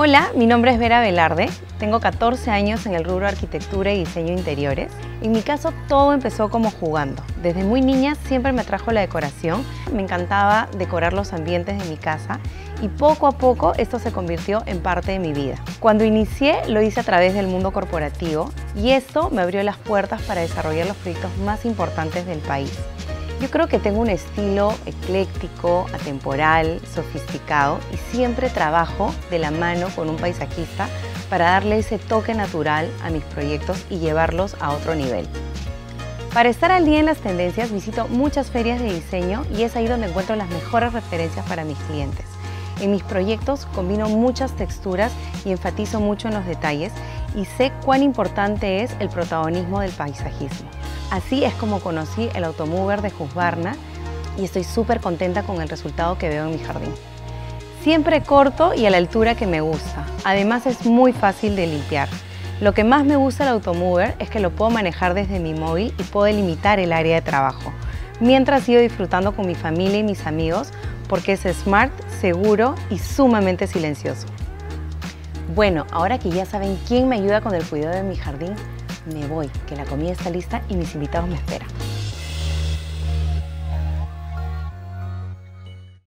Hola, mi nombre es Vera Velarde, tengo 14 años en el rubro arquitectura y diseño interiores. En mi caso todo empezó como jugando. Desde muy niña siempre me atrajo la decoración, me encantaba decorar los ambientes de mi casa y poco a poco esto se convirtió en parte de mi vida. Cuando inicié lo hice a través del mundo corporativo y esto me abrió las puertas para desarrollar los proyectos más importantes del país. Yo creo que tengo un estilo ecléctico, atemporal, sofisticado y siempre trabajo de la mano con un paisajista para darle ese toque natural a mis proyectos y llevarlos a otro nivel. Para estar al día en las tendencias visito muchas ferias de diseño y es ahí donde encuentro las mejores referencias para mis clientes. En mis proyectos combino muchas texturas y enfatizo mucho en los detalles y sé cuán importante es el protagonismo del paisajismo. Así es como conocí el Automover de Husqvarna y estoy súper contenta con el resultado que veo en mi jardín. Siempre corto y a la altura que me gusta. Además es muy fácil de limpiar. Lo que más me gusta del Automover es que lo puedo manejar desde mi móvil y puedo delimitar el área de trabajo, mientras sigo disfrutando con mi familia y mis amigos porque es smart, seguro y sumamente silencioso. Bueno, ahora que ya saben quién me ayuda con el cuidado de mi jardín, me voy, que la comida está lista y mis invitados me esperan.